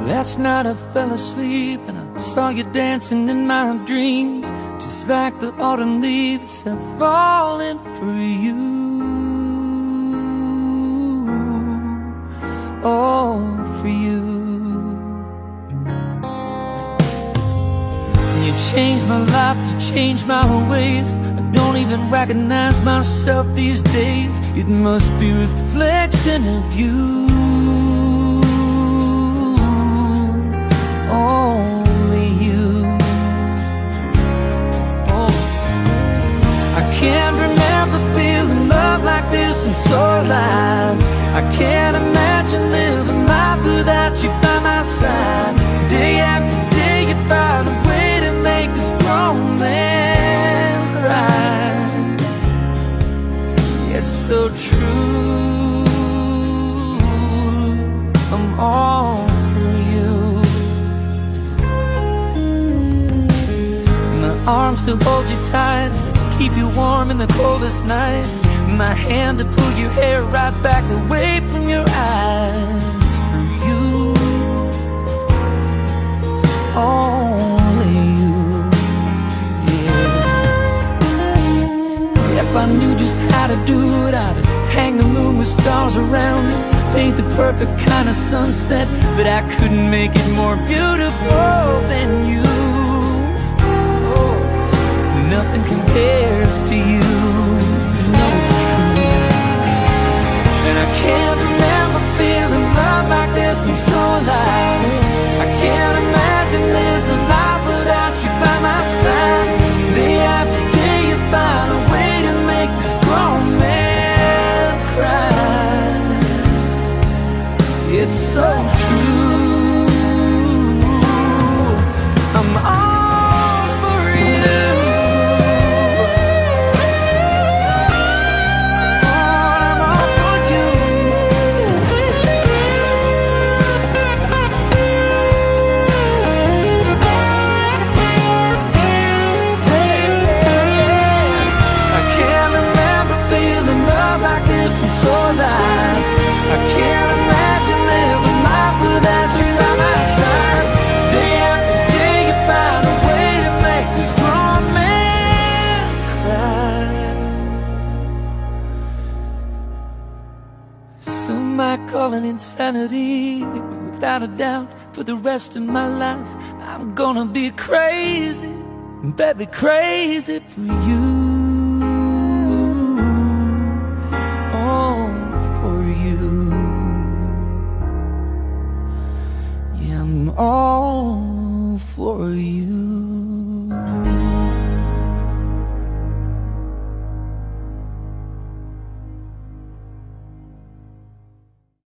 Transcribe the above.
Last night I fell asleep and I saw you dancing in my dreams. Just like the autumn leaves have fallen for you. Oh, for you. You changed my life, you changed my ways. I don't even recognize myself these days. It must be reflection of you Only you. Oh. I can't remember feeling love like this and so alive I can't imagine living life without you by my side. Day after day you find a way to make a strong man cry. It's so true arms still hold you tight Keep you warm in the coldest night. My hand to pull your hair right back away from your eyes For you. Only you If I knew just how to do it I'd hang the moon with stars around it. Paint the perfect kind of sunset But I couldn't make it more beautiful so true I it insanity? Without a doubt, for the rest of my life, I'm gonna be crazy, baby, crazy for you. Oh, for you. Yeah, I'm all for you.